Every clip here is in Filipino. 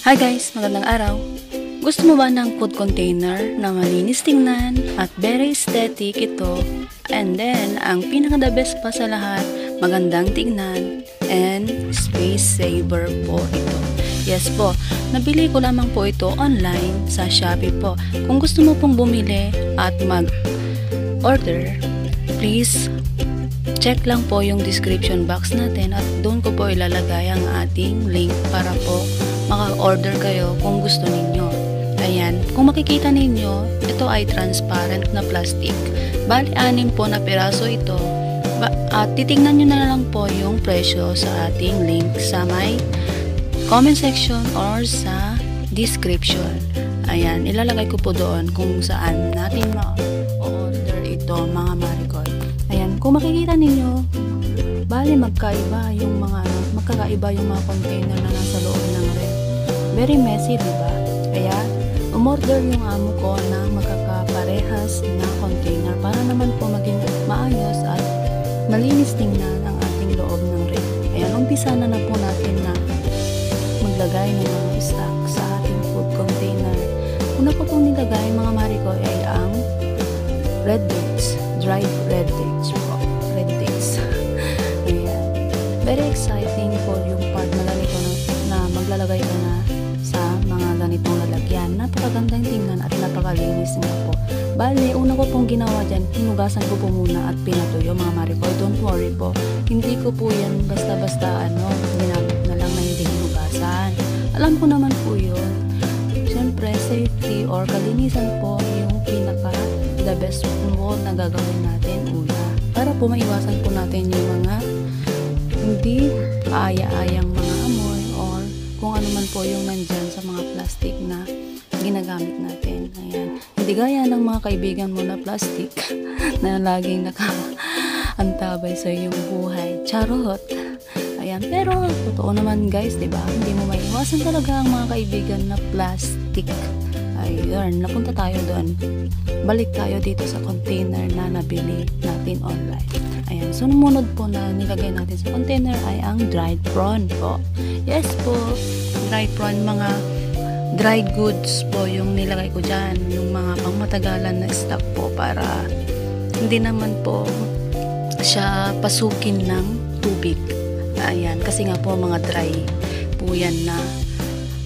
Hi guys, magandang araw. Gusto mo ba ng food container na malinis tingnan at very aesthetic ito? And then, ang pinaka the best pa sa lahat, magandang tingnan and space saver po ito. Yes po, nabili ko lamang po ito online sa Shopee po. Kung gusto mo pong bumili at mag-order, please check lang po yung description box natin at doon ko po ilalagay ang ating link para po maka-order kayo kung gusto ninyo. Ayan, kung makikita ninyo, ito ay transparent na plastic. Bali, anim po na piraso ito. At titingnan nyo na lang po yung presyo sa ating link sa may comment section or sa description. Ayan, ilalagay ko po doon kung saan natin ma-order ito mga maricol. Ayan, kung makikita ninyo, bali magkaiba yung mga, magkakaiba yung mga container na nasa loob ng ref. Very messy, di ba? Kaya, umorder yung amo ko ng magkakaparehas na container para naman po maging maayos at malinis tingnan ang ating loob ng ref. Ayan, umpisa na na po natin na maglagay ng mga stock sa ating food container. Una po pong nilagay mga mariko ay ang red dates, dried red dates po. Red dates. Ayan. Very exciting po yung part na ganito na, na maglalagay ka na Napakagandang tingnan at napakalinis nga po. Bale, una ko pong ginawa dyan, hinugasan ko po muna at pinatuyo mga marikoy. Don't worry po. Hindi ko po yan basta-basta ano, ginamit na lang na hindi hinugasan. Alam ko naman po yun. Siyempre, safety or kalinisan po yung pinaka the best po na gagawin natin una. Para po maiwasan po natin yung mga hindi aya-ayang mga amoy or kung ano man po yung nandyan sa mga plastic na ginagamit natin. Ayan. Hindi gaya ng mga kaibigan mo na plastic na laging nakaantabay sa iyong buhay. Charot! Ayan. Pero, totoo naman guys, di ba? Hindi mo maiwasan talaga ang mga kaibigan na plastic. Ayun, napunta tayo doon. Balik tayo dito sa container na nabili natin online. Ayan, so po na nilagay natin sa container ay ang dried prawn po. Yes po, dried prawn, mga dried goods po yung nilagay ko dyan. Yung mga pangmatagalan na stock po para hindi naman po siya pasukin ng tubig. Ayan, kasi nga po mga dry po yan na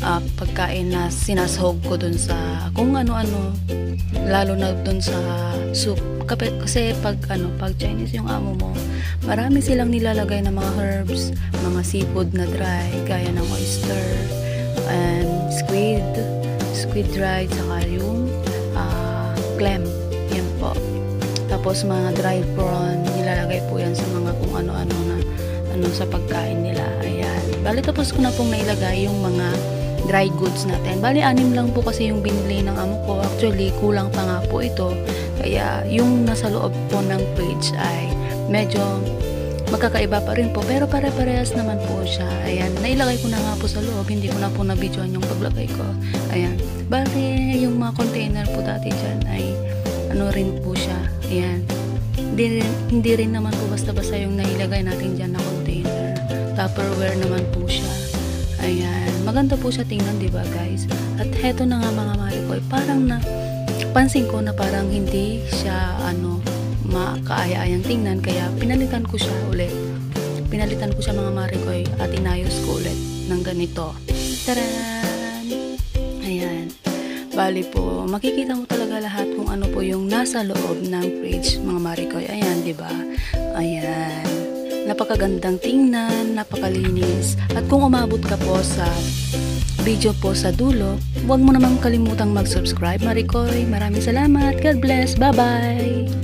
uh, pagkain na sinasahog ko dun sa kung ano-ano lalo na dun sa soup kasi pag ano pag Chinese yung amo mo marami silang nilalagay na mga herbs mga seafood na dry gaya ng oyster squid dried saka yung uh, clam yan po tapos mga dried prawn nilalagay po yan sa mga kung ano-ano na ano sa pagkain nila ayan bali tapos ko na pong nailagay yung mga dry goods natin. Bali, anim lang po kasi yung binili ng amo ko. Actually, kulang pa nga po ito. Kaya, yung nasa loob po ng fridge ay medyo magkakaiba pa rin po. Pero pare-parehas naman po siya. Ayan, nailagay ko na nga po sa loob. Hindi ko na po nabidyoan yung paglagay ko. Ayan. Bali, yung mga container po dati dyan ay ano rin po siya. Ayan. Hindi, hindi rin naman po basta-basta yung nailagay natin dyan na container. Tupperware naman po siya. Ayan. Maganda po siya tingnan, di ba guys? At heto na nga mga marikoy, parang na pansin ko na parang hindi siya ano makaaya-ayang tingnan kaya pinalitan ko siya ulit. Pinalitan ko siya mga marikoy at inayos ko ulit ng ganito. Taran! Ayan. Bali po, makikita mo talaga lahat kung ano po yung nasa loob ng fridge, mga marikoy. Ayan, di ba? Ayan napakagandang tingnan, napakalinis. At kung umabot ka po sa video po sa dulo, huwag mo naman kalimutang mag-subscribe, Maricoy. Maraming salamat. God bless. Bye-bye!